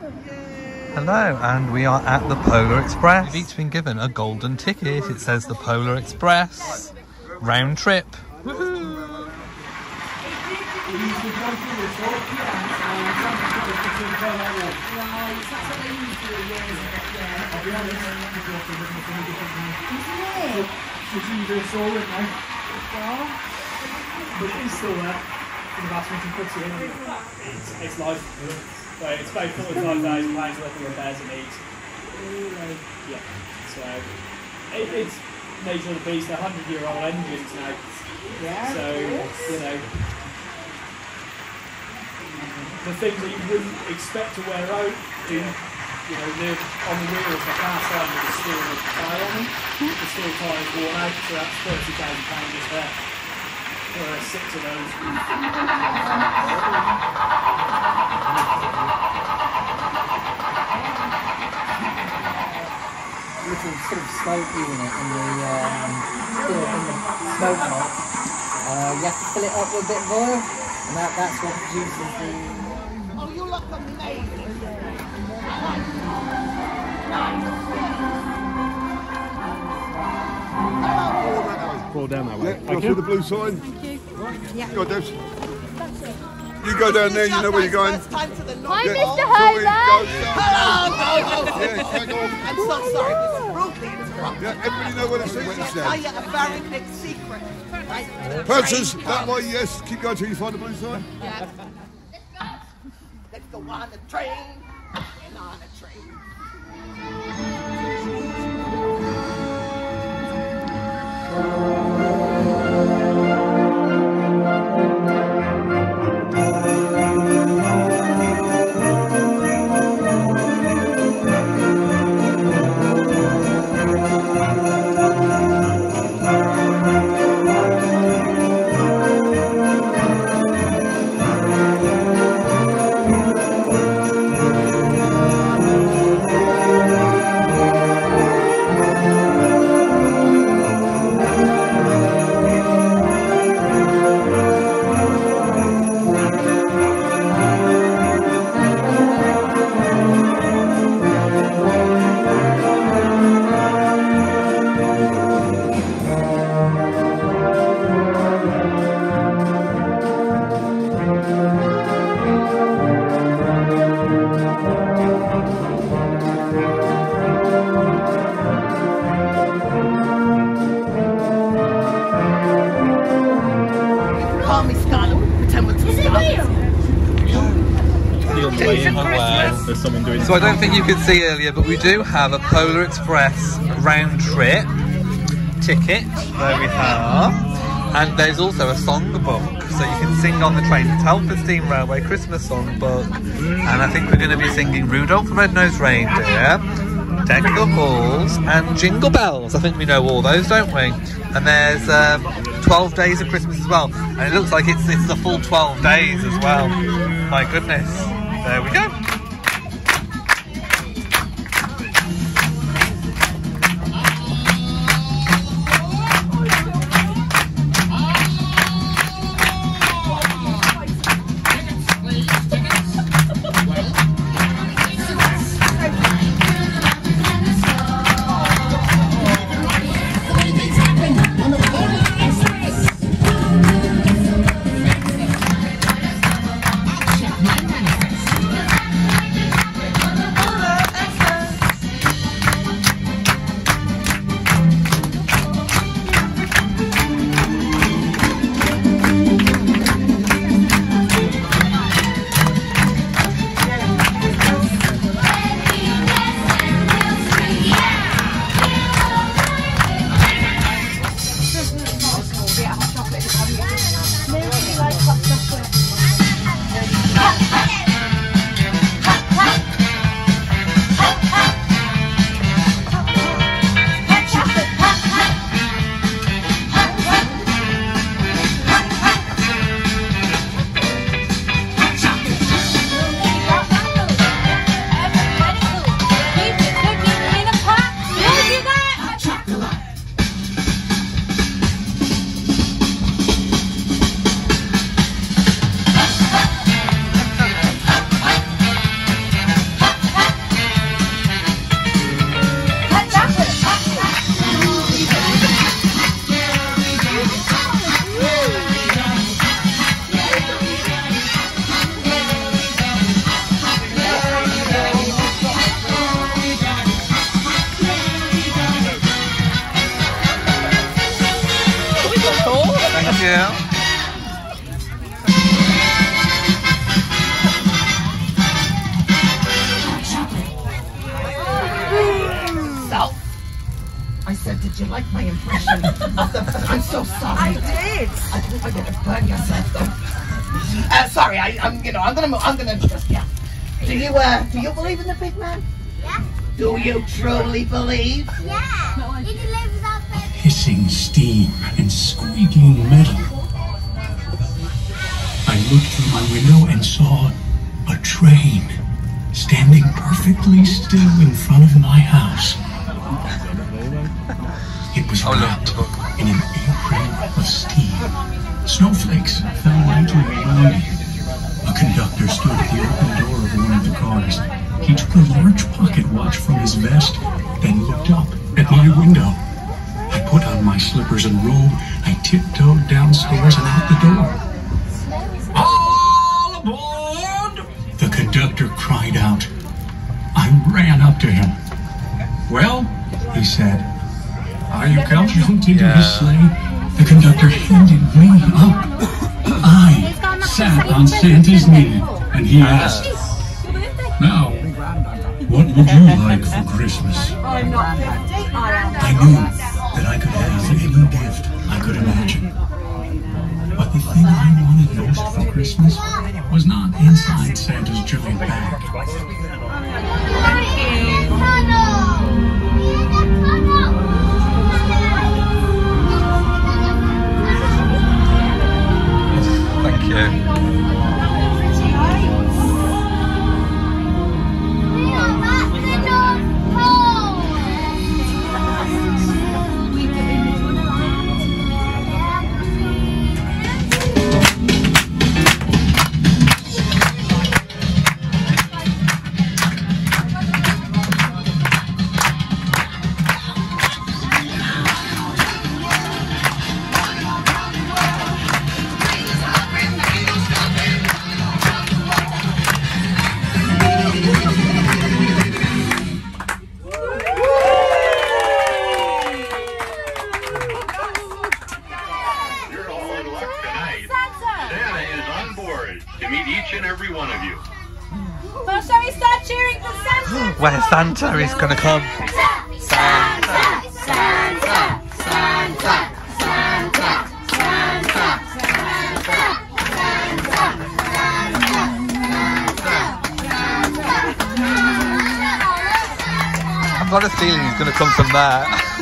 Hello, and we are at the Polar Express. We've each been given a golden ticket. It says the Polar Express round trip. It's, it's life. So it's about 45 thousand pounds worth of repairs it needs. Yeah. So it, it's nature of the beast. They're 100 year old engines now. Yeah. So you know the things that you wouldn't expect to wear out do you know live on the wheels. The cast iron with a steel tire on them. The steel tire is worn out, so that's 30,000 pounds just there. For six of those. little sort of smoke unit in the um, still in the smoke pot. Uh, you have to fill it up with a bit of oil, and that, that's what produces the. Oh, you look amazing. Fall down that way. Yeah, cross with the blue sign. Thank you. Go on, Debs. You go down there, you know where you're going. First time to the Hi, Mr. Pole. Hobart. Hello, go, go. Yeah, take. I'm so sorry. This is rudely interrupted. Yeah, everybody know what the seats I'll is tell now. you a very big secret. Right? Francis, that way, yes. Keep going till you find the blue sign. Let's go. Let's go on the train There's someone doing So I don't think you could see earlier, but we do have a Polar Express round trip ticket. There we are. And there's also a songbook, so you can sing on the train. It's Telford Steam Railway Christmas songbook. And I think we're going to be singing Rudolph the Red-Nosed Reindeer, Deck the Halls, and Jingle Bells. I think we know all those, don't we? And there's um, 12 days of Christmas as well. And it looks like it's, it's the full 12 days as well. My goodness. There we go. Did you like my impression of the... I'm so sorry. I did. I think I'm gonna burn yourself, though. Uh, sorry, I, I'm, you know, I'm gonna, mo- I'm gonna just, yeah. Do you, uh, do you believe in the big man? Yeah. Do you truly believe? Yeah. He delivers our baby. hissing steam and squeaking metal. I looked through my window and saw a train standing perfectly still in front of my house. Was Oh, wrapped in an apron of steam. Snowflakes fell lightly around it. A conductor stood at the open door of one of the cars. He took a large pocket watch from his vest, then looked up at my window. I put on my slippers and robe. I tiptoed downstairs and out the door. All aboard! The conductor cried out. I ran up to him. Well, he said, are you counting? into Yeah. his sleigh? The conductor handed me up. I sat on Santa's knee, and he asked, Now, what would you like for Christmas? I knew that I could have any gift I could imagine. But the thing I wanted most for Christmas was not inside Santa's giant bag. Thank Is gonna come. Santa, Santa, Santa, Santa, Santa, Santa, I've got a feeling he's gonna come from there.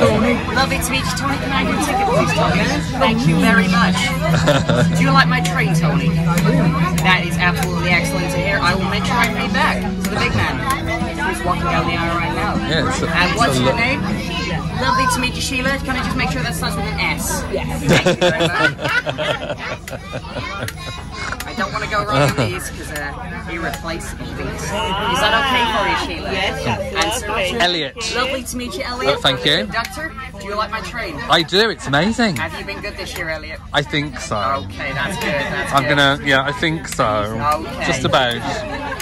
Lovely to meet you, Tony. Can I have your ticket, please, Tony? Thank you very much. Do you like my train, Tony? That is absolutely excellent to hear. I will make sure I pay back to the big man who's walking down the aisle right now. Yeah, it's a- and it's what's a your name? Lovely to meet you, Sheila. Can I just make sure that starts with an S? Yes. Thank you very much. I don't want to go wrong with these because uh, irreplaceable these. Is that okay for you, Sheila? Yes, absolutely. Elliot. Lovely to meet you, Elliot. Oh, thank you. Conductor, do you like my train? I do, it's amazing. Have you been good this year, Elliot? I think so. Okay, that's good. That's I'm good. gonna, yeah, I think so. Okay. Just about.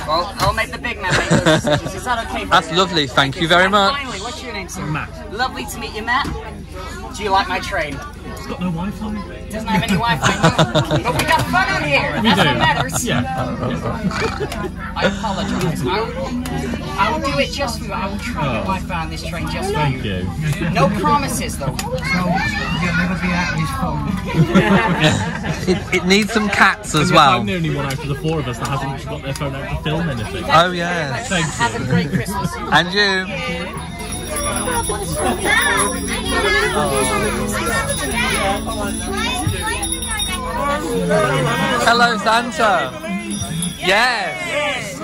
Well, I'll make the big man make those decisions. Is that okay? For That's you? lovely, thank you very And much. Finally, what's your name, sir? Matt. Lovely to meet you, Matt. Do you like my train? It's got no Wi-Fi. Doesn't have any Wi-Fi, but we got fun on here. That's do. what matters. Yeah. I apologize. I will, I will do it just for you. I will try to oh. get Wi-Fi on this train just for Thank you. you. No promises, though. So you'll never be out of this phone. it, it needs some cats as well. I'm the only one out of the four of us that hasn't got their phone out to film anything. Oh yes. Thank Have a you. great Christmas. And you. Hello, Santa. Yes. yes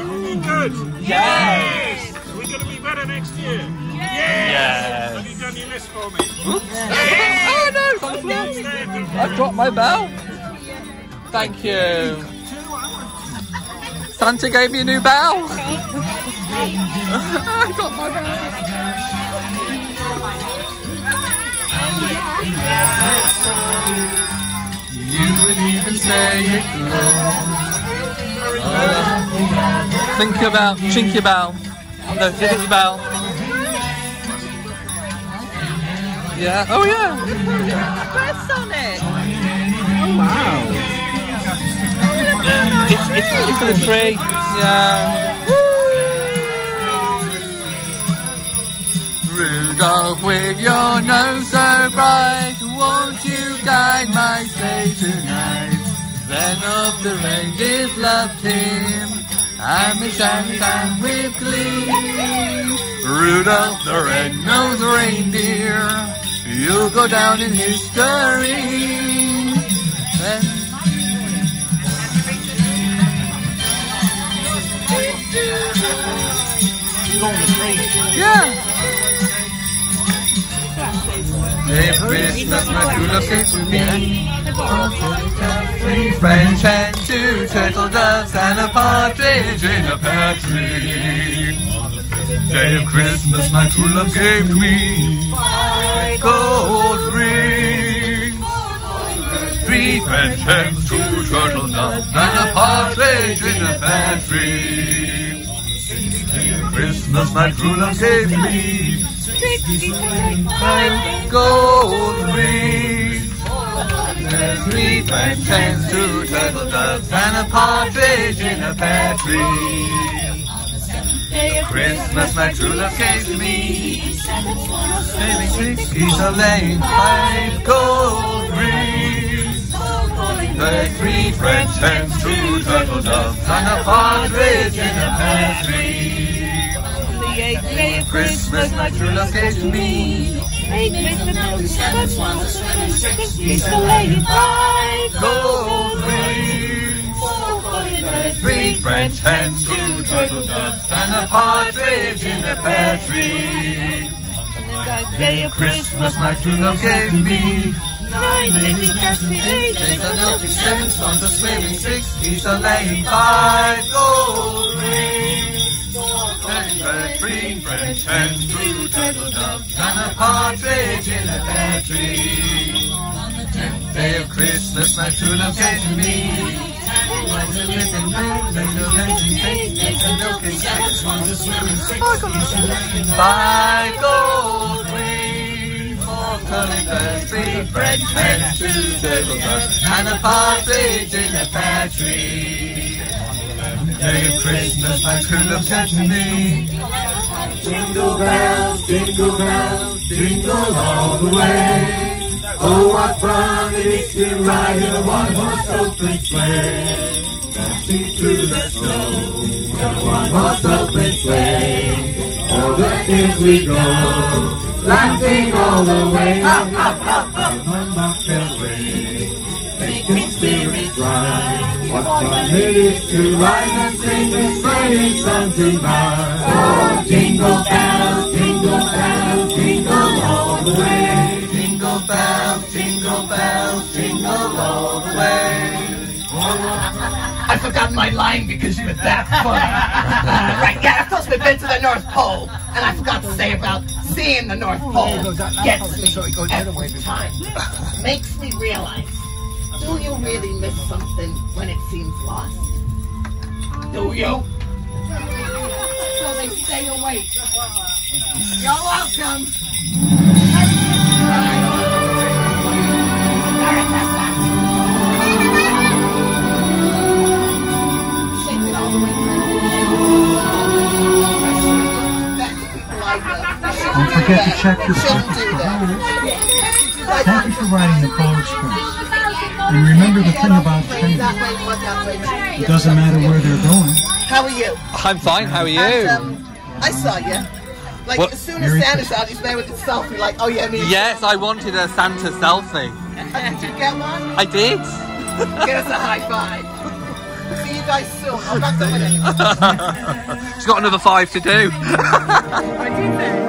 Good. Yes. We're going to be better next year. Yes. Have you done your list for me? Oh no, it's on the floor. I've dropped my bell. Thank you. Santa gave me a new bell. I got my bell. You would even say it low. Think your bell, chink your bell. No, the bell. Yeah. Oh yeah. Press on it. Oh wow. It's, it's, it's for the tree. Yeah. With your nose so bright, won't you guide my sleigh tonight? Then of the reindeers loved him, and they sang down with glee. Rudolph the red-nosed reindeer, you'll go down in history. Then Yeah. Christmas, my true love stays with me. Three French and two turtle doves and a partridge in a pear tree. Day of Christmas, my true love gave to me a gold ring. Three French hens, two turtle doves, and a partridge in a pear tree. Day of Christmas, my true love gave me a gold ring. Three French hens, two turtle doves, and a partridge in a pear tree. Christmas, my true love gave to me. Six a five gold rings. The three French hens, two turtle doves, and a partridge in a pear tree. Christmas, my true love gave to me. Gold rings. Three French hens, two turtle doves, and a partridge in a pear tree. Christmas, my true love gave me. Nine babies, just eight, days are milking, seven swans are swimming, six geese are laying, five gold rings. And three French hens, two turtle doves, and a partridge in a pear tree. On the tenth day of Christmas, my true love gave to me. Was a living man, they no lending cake, eggs and milk and are swimming, six geese are laying, five gold. Four curly birds, three French hens, two turtle doves, and a partridge in a pear tree. Day of Christmas, my love said to me. Jingle bells, jingle bells, jingle all the way. Oh, what fun it is to ride in a one-horse open sleigh. Dancing through the snow in a one-horse open sleigh. Over hills we go, laughing all the way. Up, up, up, up. One mocktail ring, making spirits rise. What fun it is to ride and sing the sleighing song tonight. Oh, jingle bells, jingle bells, jingle all the way. Jingle bells, jingle bells, jingle all the way. I forgot my line because you were that funny. right, yeah, of course we've been to the North Pole, and I forgot to say about seeing the North Pole gets me every time. Makes me realize, do you really miss something when it seems lost? Do you? So they stay awake. You're welcome. Shake it all the way Don't forget to check your tickets for Howard. Thank you for riding the Polar Express. And remember the thing about trains. It doesn't matter where they're going. How are you? I'm fine, how are you? And, um, I saw you. Like What? as soon as Santa's out, he's there with his selfie. Like, oh yeah, me. Yes, I wanted a Santa selfie. Uh, Did you get one? I did. Get us a high five. See you guys soon. Oh, that's a minute. She's got another five to do.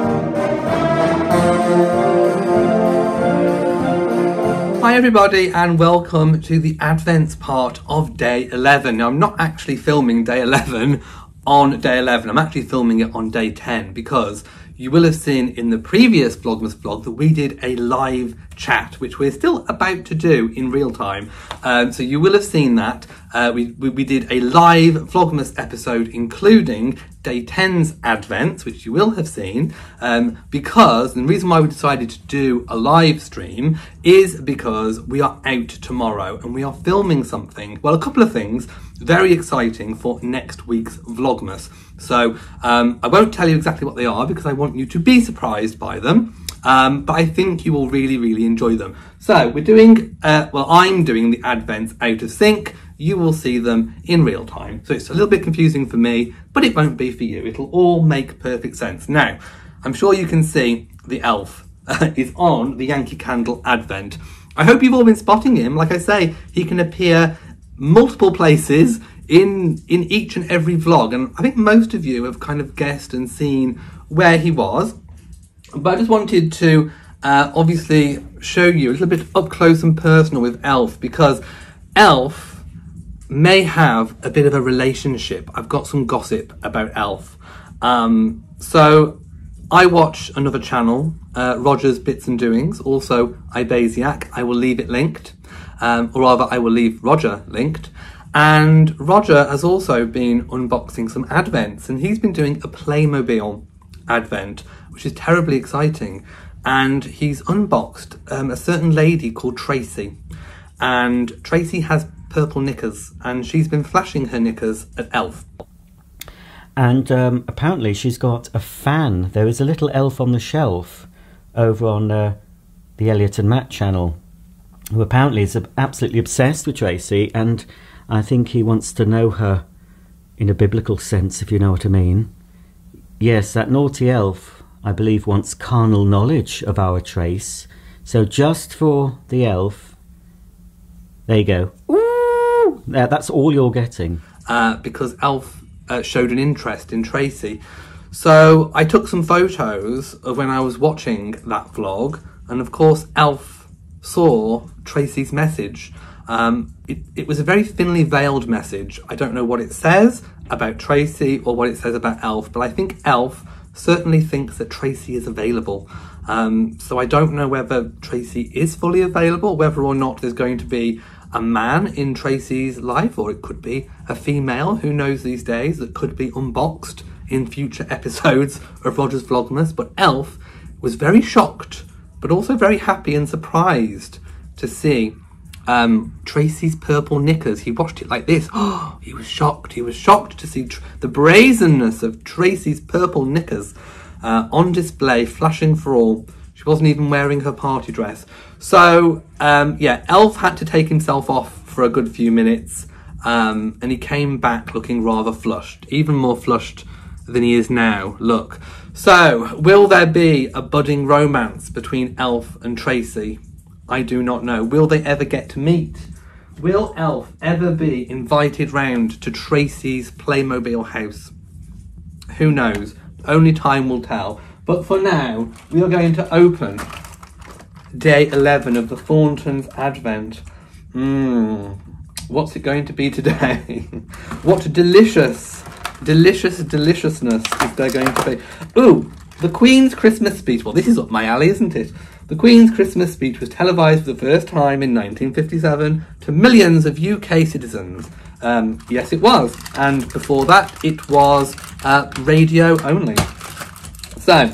Hi everybody and welcome to the Advents part of day 11. Now I'm not actually filming day 11 on day 11, I'm actually filming it on day 10 because you will have seen in the previous Vlogmas vlog that we did a live chat, which we're still about to do in real time. Um, so you will have seen that. Uh, we, we, we did a live Vlogmas episode, including day 10's Advent, which you will have seen, um, because the reason why we decided to do a live stream is because we are out tomorrow and we are filming something. Well, a couple of things very exciting for next week's Vlogmas. So um, I won't tell you exactly what they are because I want you to be surprised by them. Um, but I think you will really, really enjoy them. So we're doing, uh, well, I'm doing the Advents out of sync. You will see them in real time. So it's a little bit confusing for me, but it won't be for you. It'll all make perfect sense. Now, I'm sure you can see the elf is on the Yankee Candle Advent. I hope you've all been spotting him. Like I say, he can appear multiple places in in each and every vlog and I think most of you have kind of guessed and seen where he was but I just wanted to uh, obviously show you a little bit up close and personal with Elf because Elf may have a bit of a relationship. I've got some gossip about Elf. Um, so I watch another channel, uh, Roger's Bits and Doings, also Ibasiac. I will leave it linked, um, or rather, I will leave Roger linked. And Roger has also been unboxing some advents, and he's been doing a Playmobil advent, which is terribly exciting. And he's unboxed um, a certain lady called Tracy, and Tracy has purple knickers, and she's been flashing her knickers at Elf. And um, apparently, she's got a fan. There is a little elf on the shelf over on uh, the Elliot and Matt channel, who apparently is absolutely obsessed with Tracy, and I think he wants to know her in a biblical sense, if you know what I mean. Yes, that naughty elf, I believe, wants carnal knowledge of our Trace. So just for the elf, there you go. Ooh, there, that's all you're getting. uh, because Elf uh, showed an interest in Tracy. So I took some photos of when I was watching that vlog, and of course, Elf saw Tracy's message. Um, it, it was a very thinly veiled message. I don't know what it says about Tracy or what it says about Elf, but I think Elf certainly thinks that Tracy is available. Um, so I don't know whether Tracy is fully available, whether or not there's going to be a man in Tracy's life, or it could be a female, who knows these days, that could be unboxed in future episodes of Roger's Vlogmas. But Elf was very shocked, but also very happy and surprised to see um, Tracy's purple knickers. He watched it like this. Oh, he was shocked. He was shocked to see the brazenness of Tracy's purple knickers uh, on display, flashing for all. She wasn't even wearing her party dress. So, um, yeah, Elf had to take himself off for a good few minutes, um, and he came back looking rather flushed, even more flushed than he is now. Look. So, will there be a budding romance between Elf and Tracy? I do not know. Will they ever get to meet? Will Elf ever be invited round to Tracy's Playmobil house? Who knows? Only time will tell. But for now, we are going to open day 11 of the Thorntons Advent. Mmm, what's it going to be today? what delicious, delicious deliciousness is there going to be? Ooh, the Queen's Christmas speech. Well, this is up my alley, isn't it? The Queen's Christmas speech was televised for the first time in 1957 to millions of UK citizens. Um, yes, it was. And before that, it was uh, radio only. So,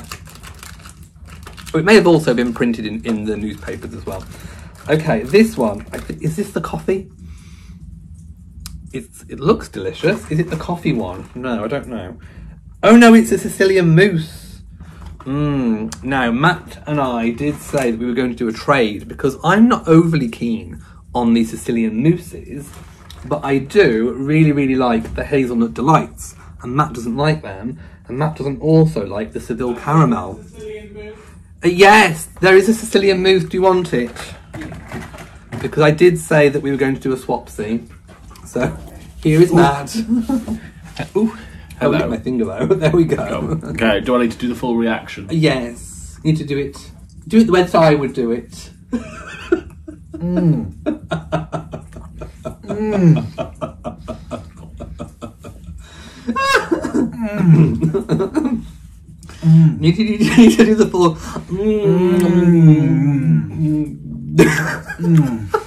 it may have also been printed in, in the newspapers as well. Okay, this one. Is this the coffee? It's, it looks delicious. Is it the coffee one? No, I don't know. Oh no, it's a Sicilian mousse. Mm. Now, Matt and I did say that we were going to do a trade because I'm not overly keen on the Sicilian mousses, but I do really, really like the hazelnut delights, and Matt doesn't like them, and Matt doesn't also like the Seville caramel. Uh, yes, there is a Sicilian mousse. Do you want it? Because I did say that we were going to do a swapsy. So here is Matt. Ooh, I Hello. hit my finger though. There we go. Okay, do I need to do the full reaction? Yes, you need to do it. Do it the way that I would do it. mm. Mm. You need, you need to do the full. Mm. Mm.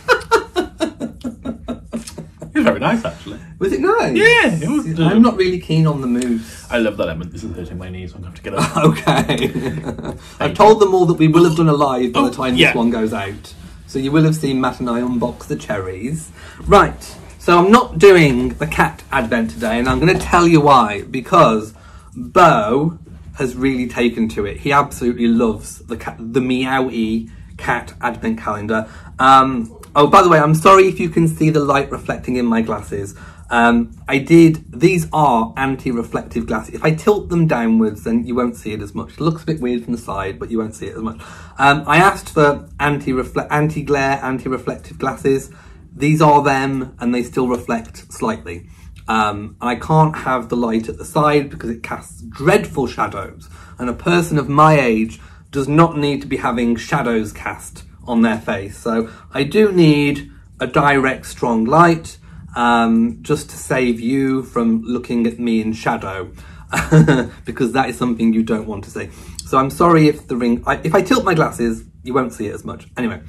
It was very nice, actually. Was it nice? Yeah, it was. I'm not really keen on the moves. I love that lemon. This is hurting my knees. I'm going to have to get up. Okay. I've told them all that we will have done a live by the oh, time yeah. this one goes out. So you will have seen Matt and I unbox the cherries. Right. So I'm not doing the cat advent today, and I'm going to tell you why. Because Bo has really taken to it. He absolutely loves the cat, the Meowie cat advent calendar. Um, oh, by the way, I'm sorry if you can see the light reflecting in my glasses. Um, I did, these are anti-reflective glasses. If I tilt them downwards, then you won't see it as much. It looks a bit weird from the side, but you won't see it as much. Um, I asked for anti-reflect, anti-glare, anti-reflective glasses. These are them, and they still reflect slightly. Um, and I can't have the light at the side because it casts dreadful shadows. And a person of my age does not need to be having shadows cast on their face. So I do need a direct, strong light um, just to save you from looking at me in shadow because that is something you don't want to see. So I'm sorry if the ring, I, if I tilt my glasses, you won't see it as much. Anyway,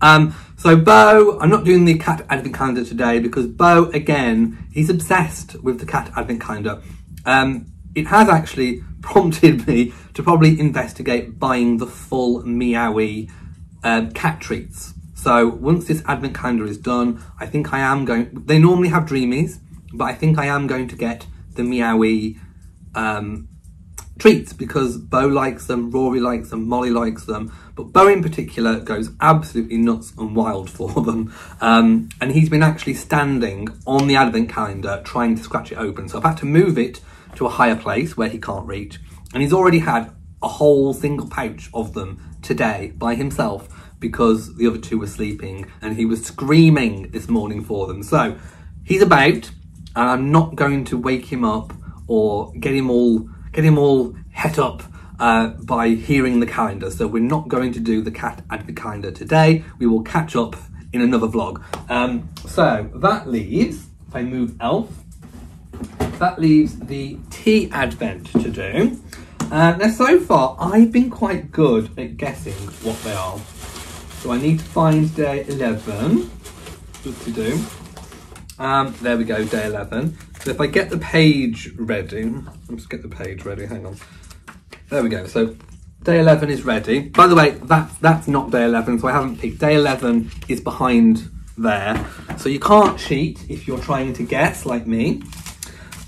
um, so Bo, I'm not doing the cat advent calendar today because Bo, again, he's obsessed with the cat advent calendar. Um, it has actually prompted me to probably investigate buying the full Meowie um, cat treats. So once this advent calendar is done, I think I am going. They normally have Dreamies, but I think I am going to get the Meowie um, treats because Bo likes them, Rory likes them, Molly likes them, but Bo in particular goes absolutely nuts and wild for them. Um, and he's been actually standing on the advent calendar trying to scratch it open. So I've had to move it to a higher place where he can't reach. And he's already had a whole single pouch of them today by himself because the other two were sleeping and he was screaming this morning for them. So he's about and I'm not going to wake him up or get him all get him all het up uh, by hearing the calendar. So we're not going to do the cat advent calendar today. We will catch up in another vlog. Um, so that leaves, if I move Elf, that leaves the tea advent to do. Uh, now so far I've been quite good at guessing what they are. So I need to find day 11 just to do. Um, there we go, day 11. So if I get the page ready, let's get the page ready, hang on. There we go, so day 11 is ready. By the way, that's, that's not day 11, so I haven't picked. Day 11 is behind there. So you can't cheat if you're trying to guess like me.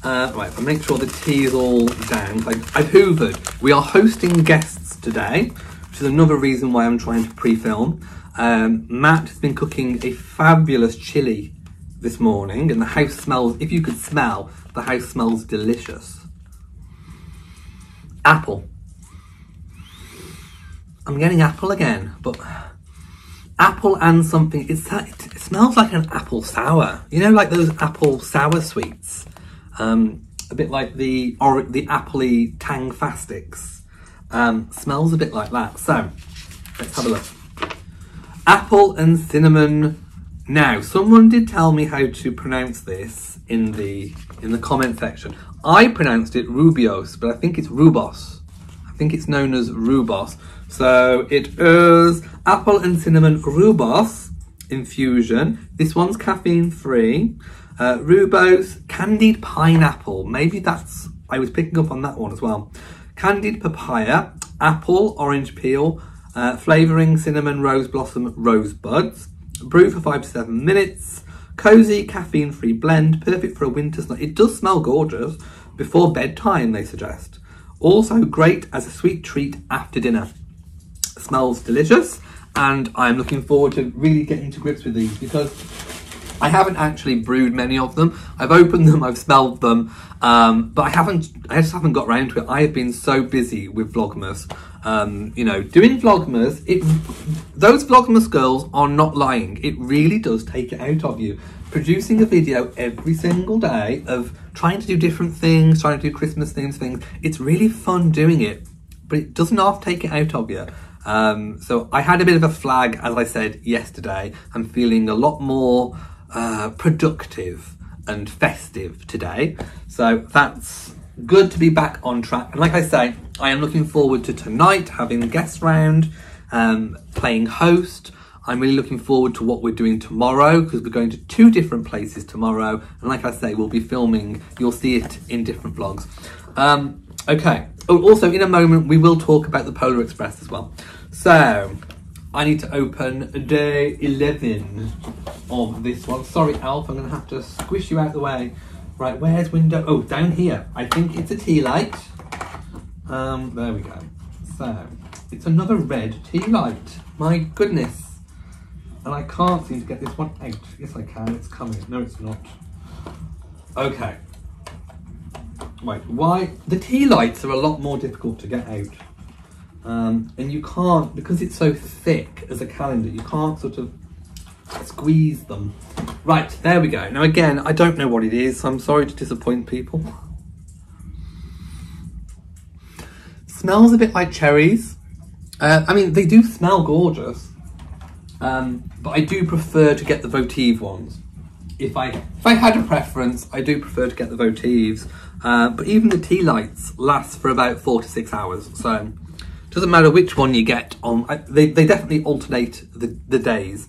Uh, right, I'll make sure the tea is all down. Like, I've hoovered. We are hosting guests today, which is another reason why I'm trying to pre-film. Um, Matt has been cooking a fabulous chili this morning and the house smells, if you could smell, the house smells delicious. Apple. I'm getting apple again, but apple and something, it's that, it, smells like an apple sour. You know, like those apple sour sweets. Um, a bit like the or the appley Tangfastics. Um, smells a bit like that. So, let's have a look. Apple and cinnamon now, someone did tell me how to pronounce this in the in the comment section. I pronounced it Rubios, but I think it's Rubos. I think it's known as Rubos. So it is apple and cinnamon Rubos infusion. This one's caffeine free. Uh, Rubos candied pineapple. Maybe that's I was picking up on that one as well. Candied papaya, apple, orange peel, uh, flavoring cinnamon, rose blossom, rose buds. Brew for five to seven minutes. Cozy, caffeine-free blend, perfect for a winter's night. It does smell gorgeous. Before bedtime, they suggest. Also great as a sweet treat after dinner. Smells delicious, and I'm looking forward to really getting to grips with these because I haven't actually brewed many of them. I've opened them, I've smelled them, um, but I haven't. I just haven't got around to it. I have been so busy with Vlogmas. Um, you know, doing Vlogmas. It those Vlogmas girls are not lying. It really does take it out of you. Producing a video every single day of trying to do different things, trying to do Christmas themes things. It's really fun doing it, but it doesn't half take it out of you. Um, so I had a bit of a flag, as I said yesterday. I'm feeling a lot more uh, productive and festive today. So that's good to be back on track. And like I say, I am looking forward to tonight having a guest round, um, playing host. I'm really looking forward to what we're doing tomorrow because we're going to two different places tomorrow. And like I say, we'll be filming. You'll see it in different vlogs. Um, okay. Oh, also, in a moment, we will talk about the Polar Express as well. So, I need to open day 11 of this one. Sorry, Alf, I'm going to have to squish you out the way. Right, where's window? Oh, down here. I think it's a tea light. Um, there we go. So, it's another red tea light. My goodness. And I can't seem to get this one out. Yes, I can. It's coming. No, it's not. Okay. Right, why? The tea lights are a lot more difficult to get out. Um, and you can't, because it's so thick as a calendar, you can't sort of squeeze them. Right, there we go. Now again, I don't know what it is, so I'm sorry to disappoint people. Smells a bit like cherries. Uh, I mean, they do smell gorgeous, um, but I do prefer to get the votive ones. If I if I had a preference, I do prefer to get the votives. Uh, but even the tea lights last for about four to six hours, so doesn't matter which one you get on. I, they they definitely alternate the the days.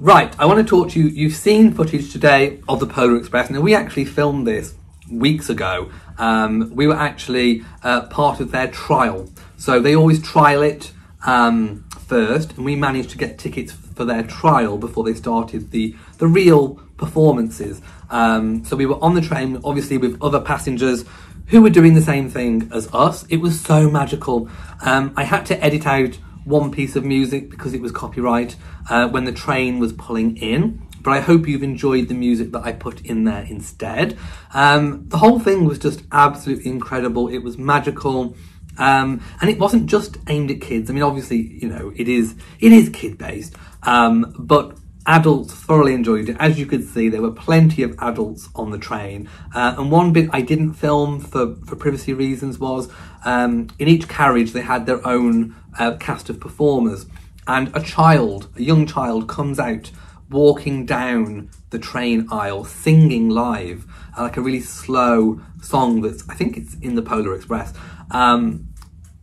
Right, I want to talk to you. You've seen footage today of the Polar Express. Now, we actually filmed this weeks ago. Um, we were actually uh, part of their trial. So they always trial it um, first, and we managed to get tickets for their trial before they started the, the real performances. Um, so we were on the train, obviously, with other passengers who were doing the same thing as us. It was so magical. Um, I had to edit out one piece of music because it was copyright uh, when the train was pulling in. But I hope you've enjoyed the music that I put in there instead. Um, the whole thing was just absolutely incredible. It was magical. Um, and it wasn't just aimed at kids. I mean, obviously, you know, it is it is kid based, um, but adults thoroughly enjoyed it. As you could see, there were plenty of adults on the train. Uh, and one bit I didn't film for, for privacy reasons was um, in each carriage they had their own uh, cast of performers. And a child, a young child, comes out walking down the train aisle singing live, uh, like a really slow song that's, I think it's in the Polar Express, um,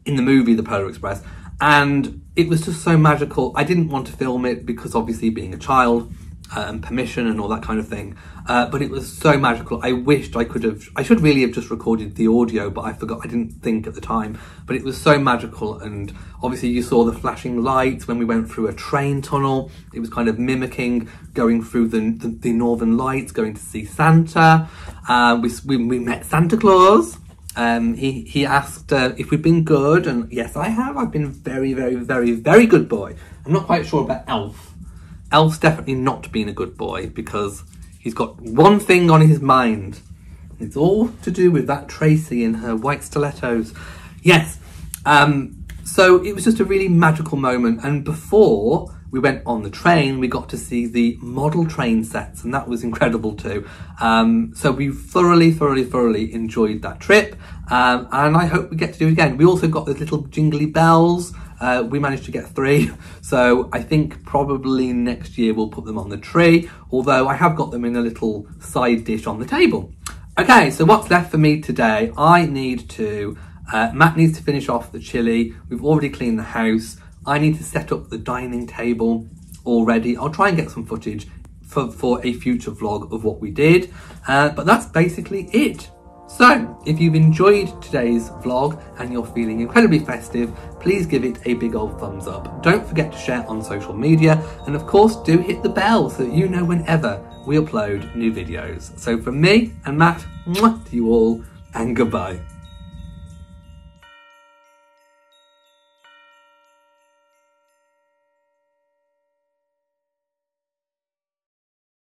in the movie The Polar Express and it was just so magical. I didn't want to film it because obviously being a child and permission and all that kind of thing. Uh, but it was so magical. I wished I could have. I should really have just recorded the audio, but I forgot. I didn't think at the time. But it was so magical, and obviously you saw the flashing lights when we went through a train tunnel. It was kind of mimicking going through the the, the Northern Lights, going to see Santa. Uh, we, we we met Santa Claus. Um, he, he asked uh, if we've been good, and yes, I have. I've been very, very, very, very good boy. I'm not quite sure about Elf. Elf's definitely not been a good boy because he's got one thing on his mind. It's all to do with that Tracy and her white stilettos. Yes. Um, so it was just a really magical moment. And before we went on the train, we got to see the model train sets, and that was incredible too. Um, so we thoroughly, thoroughly, thoroughly enjoyed that trip, um, and I hope we get to do it again. We also got those little jingly bells. Uh, we managed to get three, so I think probably next year we'll put them on the tree, although I have got them in a little side dish on the table. Okay, so what's left for me today? I need to, uh, Matt needs to finish off the chili. We've already cleaned the house. I need to set up the dining table already. I'll try and get some footage for, for a future vlog of what we did. Uh, but that's basically it. So, if you've enjoyed today's vlog and you're feeling incredibly festive, please give it a big old thumbs up. Don't forget to share on social media, and of course, do hit the bell so that you know whenever we upload new videos. So from me and Matt, to you all, and goodbye.